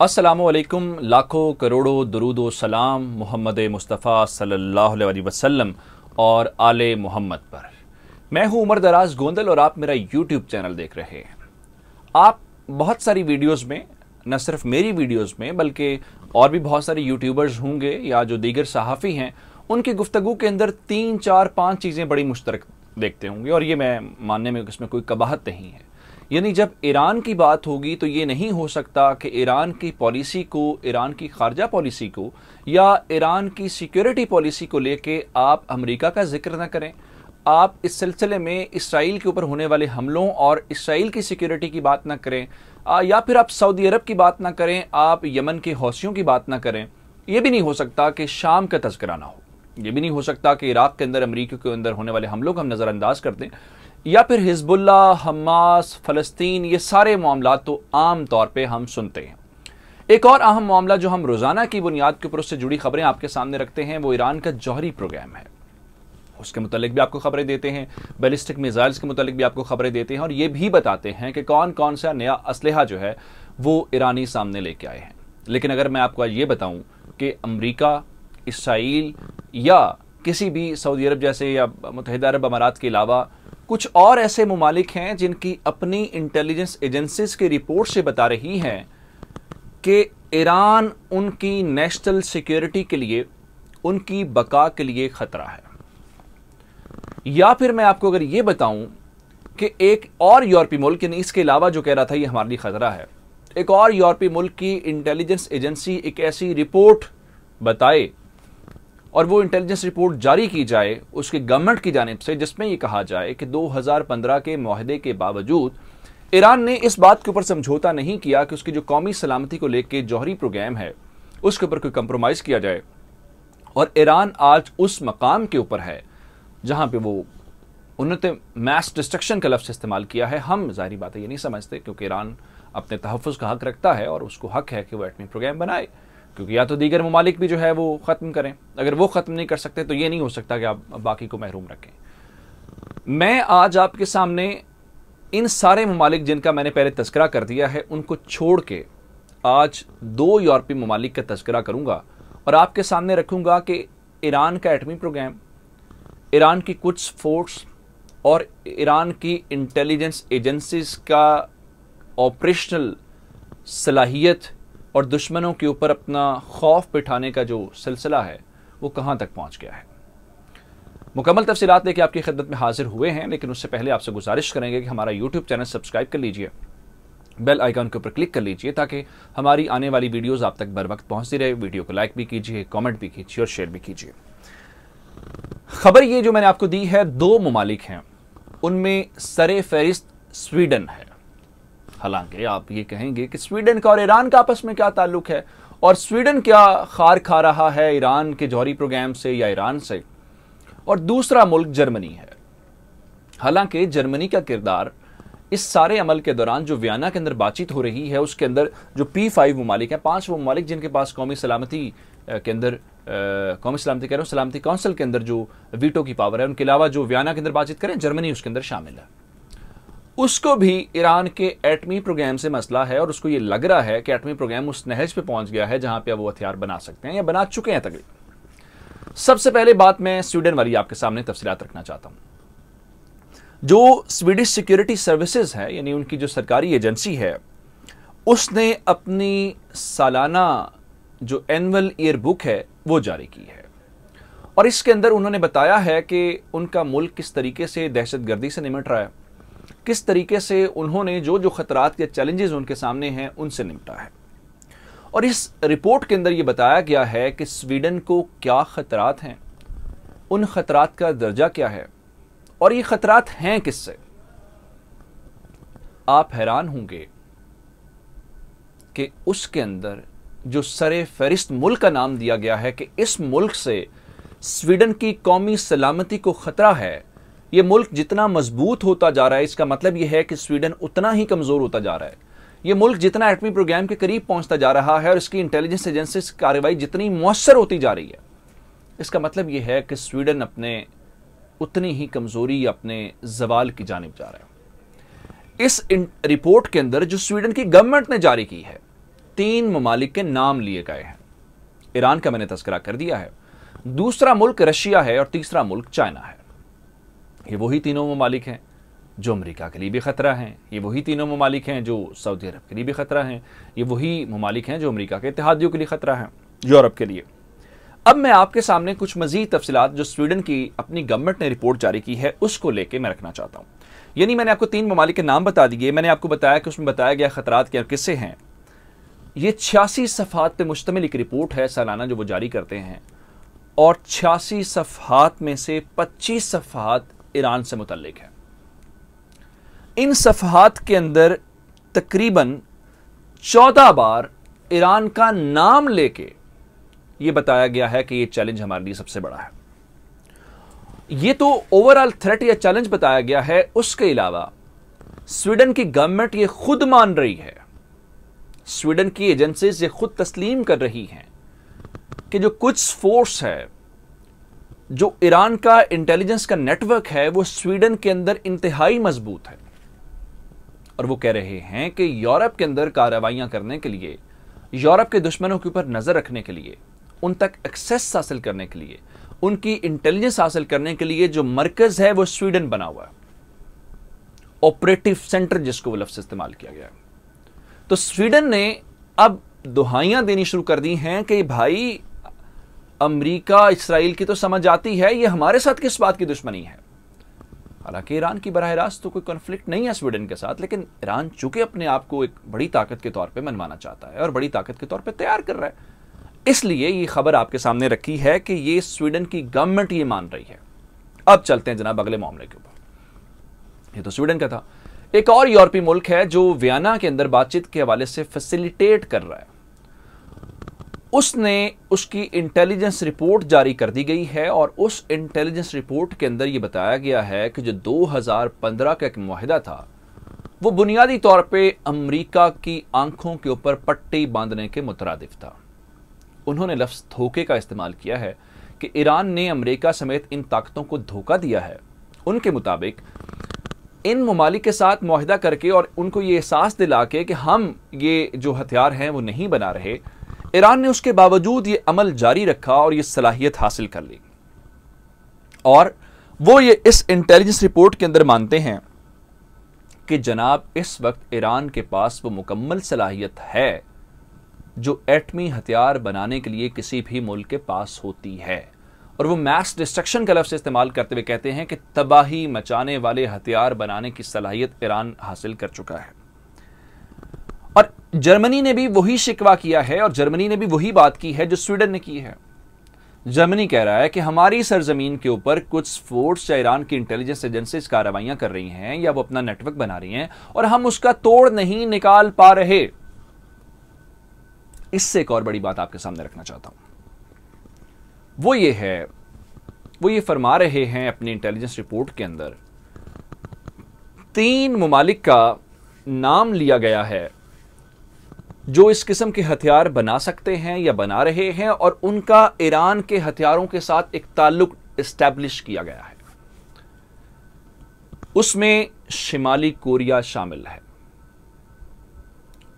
असलकुम लाखों करोड़ों दरूदो सलाम मोहम्मद मुस्तफ़ा सल्लल्लाहु अलैहि वसल्लम और आले मोहम्मद पर। मैं हूँ उमर दराज गोंदल और आप मेरा यूट्यूब चैनल देख रहे हैं। आप बहुत सारी वीडियोस में, न सिर्फ़ मेरी वीडियोस में, बल्कि और भी बहुत सारे यूट्यूबर्स होंगे या जो दीगर सहाफ़ी हैं, उनकी गुफ्तगु के अंदर तीन, चार, पाँच चीज़ें बड़ी मुश्तरक देखते होंगे और ये मैं मानने में इसमें कोई कबाहत नहीं है। यानी जब ईरान की बात होगी तो ये नहीं हो सकता कि ईरान की पॉलिसी को ईरान की खारजा पॉलिसी को या ईरान की सिक्योरिटी पॉलिसी को लेके आप अमेरिका का ज़िक्र ना करें। आप इस सिलसिले में इसराइल के ऊपर होने वाले हमलों और इसराइल की सिक्योरिटी की बात ना करें आ, या फिर आप सऊदी अरब की बात ना करें आप यमन के हौसियों की बात ना करें। यह भी नहीं हो सकता कि शाम का तस्करा ना हो। यह भी नहीं हो सकता कि इराक के अंदर अमरीका के अंदर होने वाले हमलों को हम नज़रअंदाज कर दें। या फिर हिजबुल्ला हमास फ़लस्तीन, ये सारे मामला तो आम तौर पे हम सुनते हैं। एक और अहम मामला जो हम रोज़ाना की बुनियाद के ऊपर उससे जुड़ी खबरें आपके सामने रखते हैं, वो ईरान का जौहरी प्रोग्राम है। उसके मुतलिक भी आपको खबरें देते हैं, बैलिस्टिक मिज़ाइल्स के मुतलिक भी आपको खबरें देते हैं, और ये भी बताते हैं कि कौन कौन सा नया असलहा जो है, वो ईरानी सामने लेके आए हैं। लेकिन अगर मैं आपको ये बताऊँ कि अमरीका, इसराइल या किसी भी सऊदी अरब जैसे या मुतहदा अरब अमारात के अलावा कुछ और ऐसे ममालिक हैं जिनकी अपनी इंटेलिजेंस एजेंसीज की रिपोर्ट से बता रही हैं कि ईरान उनकी नेशनल सिक्योरिटी के लिए, उनकी बका के लिए खतरा है। या फिर मैं आपको अगर यह बताऊँ कि एक और यूरोपीय मुल्क, यानी इसके अलावा जो कह रहा था ये हमारे लिए खतरा है, एक और यूरोपीय मुल्क की इंटेलिजेंस एजेंसी एक ऐसी रिपोर्ट बताए और वो इंटेलिजेंस रिपोर्ट जारी की जाए, उसकी गवर्नमेंट की जानब से, जिसमें यह कहा जाए कि 2015 के माहदे के बावजूद, ईरान ने इस बात के ऊपर समझौता नहीं किया कि उसकी जो कौमी सलामती को लेकर जौहरी प्रोग्राम है, उसके ऊपर कोई कंप्रोमाइज़ किया जाए। और ईरान आज उस मकाम के ऊपर है, जहाँ पर वो उन्होंने मैस डिस्ट्रक्शन का लफ्ज़ इस्तेमाल किया है। हम जाहरी बात है ये नहीं समझते, क्योंकि ईरान अपने तहफ़ का हक रखता है और उसको हक है कि वो एटमी प्रोग्राम बनाए। क्योंकि या तो दीगर ममालिक भी जो है वो ख़त्म करें। अगर वो ख़त्म नहीं कर सकते तो ये नहीं हो सकता कि आप बाकी को महरूम रखें। मैं आज आपके सामने इन सारे ममालिक जिनका मैंने पहले तस्करा कर दिया है, उनको छोड़ के आज दो यूरोपीय ममालिक का तस्करा करूँगा और आपके सामने रखूँगा कि ईरान का एटमी प्रोग्राम, ईरान की कुछ फोर्स और ईरान की इंटेलिजेंस एजेंसीज का ऑपरेशनल सलाहियत और दुश्मनों के ऊपर अपना खौफ बिठाने का जो सिलसिला है, वो कहाँ तक पहुँच गया है? मुकम्मल तफसीत लेके आपकी खिदमत में हाजिर हुए हैं, लेकिन उससे पहले आपसे गुजारिश करेंगे कि हमारा यूट्यूब चैनल सब्सक्राइब कर लीजिए, बेल आइकन के ऊपर क्लिक कर लीजिए, ताकि हमारी आने वाली वीडियोस आप तक बर वक्त पहुँचती रहे। वीडियो को लाइक भी कीजिए, कमेंट भी कीजिए और शेयर भी कीजिए। खबर ये जो मैंने आपको दी है, दो ममालिक हैं। उनमें सर फहरिस्त स्वीडन है। हालाँकि आप ये कहेंगे कि स्वीडन का और ईरान का आपस में क्या ताल्लुक है? और स्वीडन क्या खार खा रहा है ईरान के जौहरी प्रोग्राम से या ईरान से? और दूसरा मुल्क जर्मनी है। हालाँकि जर्मनी का किरदार इस सारे अमल के दौरान जो वियाना के अंदर बातचीत हो रही है, उसके अंदर जो पी फाइव ममालिक हैं, पाँच वो ममालिक जिनके पास कौमी सलामती के अंदर कौमी सलामती कह रहा हूँ, सलामती काउंसिल के अंदर जो वीटो की पावर है, उनके अलावा जो वियाना के अंदर बातचीत करें, जर्मनी उसके अंदर शामिल है। उसको भी ईरान के एटमी प्रोग्राम से मसला है और उसको ये लग रहा है कि एटमी प्रोग्राम उस नहज पे पहुँच गया है जहाँ पे वो हथियार बना सकते हैं या बना चुके हैं तकरीबन। सबसे पहले बात मैं स्वीडन वाली आपके सामने तफसीत रखना चाहता हूँ। जो स्वीडिश सिक्योरिटी सर्विसेज़ है, यानी उनकी जो सरकारी एजेंसी है, उसने अपनी सालाना जो एनुअल ईयर बुक है, वो जारी की है। और इसके अंदर उन्होंने बताया है कि उनका मुल्क किस तरीके से दहशत गर्दी से निमट रहा है। किस तरीके से उन्होंने जो जो खतरात या चैलेंजेस उनके सामने हैं, उनसे निपटा है। और इस रिपोर्ट के अंदर यह बताया गया है कि स्वीडन को क्या खतरात हैं, उन खतरात का दर्जा क्या है, और ये खतरात हैं किससे? आप हैरान होंगे कि उसके अंदर जो सरे फहरिस्त मुल्क का नाम दिया गया है कि इस मुल्क से स्वीडन की कौमी सलामती को खतरा है ये मुल्क जितना मज़बूत होता जा रहा है, इसका मतलब यह है कि स्वीडन उतना ही कमज़ोर होता जा रहा है। ये मुल्क जितना एटमी प्रोग्राम के करीब पहुँचता जा रहा है और इसकी इंटेलिजेंस एजेंसी कार्रवाई जितनी मौसर होती जा रही है। इसका मतलब यह है कि स्वीडन अपने, उतनी ही कमज़ोरी अपने जवाल की जानब जा रहा है। इस रिपोर्ट के अंदर जो स्वीडन की गवर्नमेंट ने जारी की है, तीन ममालिक के नाम लिए गए हैं। ईरान का मैंने तस्करा कर दिया है, दूसरा मुल्क रशिया है और तीसरा मुल्क चाइना है। ये वही तीनों ममालिक हैं जो अमेरिका के लिए भी ख़तरा हैं। ये वही तीनों ममालिक हैं जो सऊदी अरब के लिए भी ख़तरा हैं। ये वही ममालिक हैं जो अमेरिका के इतिहादियों के लिए ख़तरा हैं, यूरोप के लिए। अब मैं आपके सामने कुछ मजीद तफसीत जो स्वीडन की अपनी गवर्नमेंट ने रिपोर्ट जारी की है, उसको लेके मैं रखना चाहता हूँ। यानी मैंने आपको तीन ममालिक के नाम बता दिए, मैंने आपको बताया कि उसमें बताया गया ख़तरात क्या किस्से हैं। ये छियासी सफ़ात पर मुश्तमिल एक रिपोर्ट है सालाना जो वो जारी करते हैं। और छियासी सफ़ात में से पच्चीस सफ़ात ईरान से मुतलक है। इन सफ़ात के अंदर तकरीबन चौदह बार ईरान का नाम लेके ये बताया गया है कि ये चैलेंज हमारे लिए सबसे बड़ा है। ये तो ओवरऑल थ्रेट या चैलेंज बताया गया है, उसके अलावा स्वीडन की गवर्नमेंट ये खुद मान रही है, स्वीडन की एजेंसीज ये खुद तस्लीम कर रही हैं कि जो कुछ फोर्स है जो ईरान का इंटेलिजेंस का नेटवर्क है, वो स्वीडन के अंदर इंतहाई मज़बूत है। और वो कह रहे हैं कि यूरोप के अंदर कार्रवाइयाँ करने के लिए, यूरोप के दुश्मनों के ऊपर नज़र रखने के लिए, उन तक एक्सेस हासिल करने के लिए, उनकी इंटेलिजेंस हासिल करने के लिए जो मरकज है, वो स्वीडन बना हुआ है। ऑपरेटिव सेंटर जिसको वो लफ्ज इस्तेमाल किया गया तो स्वीडन ने अब दुहाइयाँ देनी शुरू कर दी हैं कि भाई अमेरिका इसराइल की तो समझ आती है, ये हमारे साथ किस बात की दुश्मनी है? हालाँकि ईरान की बरह रास्त तो कोई कॉन्फ्लिक्ट नहीं है स्वीडन के साथ, लेकिन ईरान चूँकि अपने आप को एक बड़ी ताकत के तौर पे मनवाना चाहता है और बड़ी ताकत के तौर पे तैयार कर रहा है। इसलिए ये खबर आपके सामने रखी है कि ये स्वीडन की गवर्नमेंट ये मान रही है। अब चलते हैं जनाब अगले मामले के ऊपर। ये तो स्वीडन का था। एक और यूरोपीय मुल्क है जो वियना के अंदर बातचीत के हवाले से फैसिलिटेट कर रहा है। उसने उसकी इंटेलिजेंस रिपोर्ट जारी कर दी गई है और उस इंटेलिजेंस रिपोर्ट के अंदर यह बताया गया है कि जो 2015 का एक माहिदा था, वो बुनियादी तौर पे अमेरिका की आँखों के ऊपर पट्टी बांधने के मुतरदिफ था। उन्होंने लफ्ज धोखे का इस्तेमाल किया है कि ईरान ने अमेरिका समेत इन ताकतों को धोखा दिया है। उनके मुताबिक, इन ममालिक के साथ माहिदा करके और उनको ये एहसास दिला के कि हम ये जो हथियार हैं वो नहीं बना रहे ईरान ने उसके बावजूद ये अमल जारी रखा और ये सलाहियत हासिल कर ली। और वो ये इस इंटेलिजेंस रिपोर्ट के अंदर मानते हैं कि जनाब, इस वक्त ईरान के पास वो मुकम्मल सलाहियत है जो एटमी हथियार बनाने के लिए किसी भी मुल्क के पास होती है। और वो मैस डिस्ट्रक्शन का लफ्ज इस्तेमाल करते हुए कहते हैं कि तबाही मचाने वाले हथियार बनाने की सलाहियत ईरान हासिल कर चुका है। जर्मनी ने भी वही शिकवा किया है और जर्मनी ने भी वही बात की है जो स्वीडन ने की है। जर्मनी कह रहा है कि हमारी सरजमीन के ऊपर कुछ फोर्स या ईरान की इंटेलिजेंस एजेंसीज कार्रवाइयाँ कर रही हैं या वो अपना नेटवर्क बना रही हैं और हम उसका तोड़ नहीं निकाल पा रहे। इससे एक और बड़ी बात आपके सामने रखना चाहता हूँ। वो ये है, वो ये फरमा रहे हैं अपनी इंटेलिजेंस रिपोर्ट के अंदर। तीन ममालिक का नाम लिया गया है। जो इस किस्म के हथियार बना सकते हैं या बना रहे हैं और उनका ईरान के हथियारों के साथ एक ताल्लुक इस्टेब्लिश किया गया है। उसमें शिमाली कोरिया शामिल है।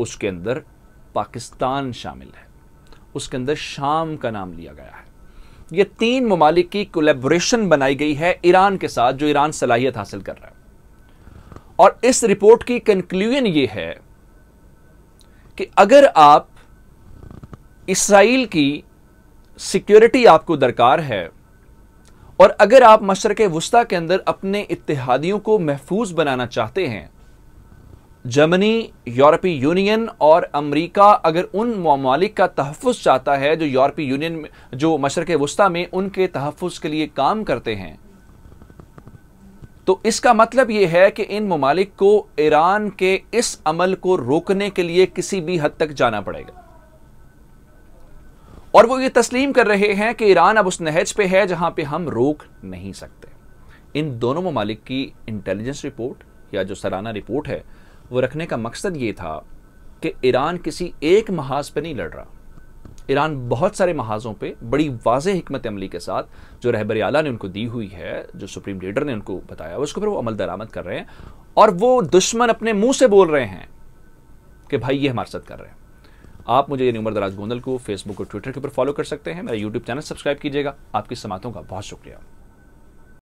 उसके अंदर पाकिस्तान शामिल है। उसके अंदर शाम का नाम लिया गया है। ये तीन ममालिक की कोलेबोरेशन बनाई गई है ईरान के साथ, जो ईरान सलाहियत हासिल कर रहा है। और इस रिपोर्ट की कंक्लूजन ये है कि अगर आप इसराइल की सिक्योरिटी आपको दरकार है, और अगर आप मशरक वस्ता के अंदर अपने इतिहादियों को महफूज बनाना चाहते हैं, जर्मनी, यूरोपीय यूनियन और अमेरिका अगर उन ममालिक का तहफ़ चाहता है जो यूरोपीय यूनियन जो मशरक वस्ती में उनके तहफ़ के लिए काम करते हैं तो इसका मतलब यह है कि इन ममालिक को ईरान के इस अमल को रोकने के लिए किसी भी हद तक जाना पड़ेगा। और वो ये तस्लीम कर रहे हैं कि ईरान अब उस नहज पे है जहाँ पे हम रोक नहीं सकते। इन दोनों ममालिक की इंटेलिजेंस रिपोर्ट या जो सालाना रिपोर्ट है, वो रखने का मकसद ये था कि ईरान किसी एक महाज पर नहीं लड़ रहा। ईरान बहुत सारे महाजों पे बड़ी वाज हमत अमली के साथ जो रहबर आला ने उनको दी हुई है, जो सुप्रीम लीडर ने उनको बताया, उसके ऊपर वो अमल दरामद कर रहे हैं और वो दुश्मन अपने मुँह से बोल रहे हैं कि भाई ये हमारे साथ कर रहे हैं। आप मुझे यानी उमर दराज गोंदल को फेसबुक और ट्विटर के ऊपर फॉलो कर सकते हैं, मेरा यूट्यूब चैनल सब्सक्राइब कीजिएगा। आपकी समातों का बहुत शुक्रिया।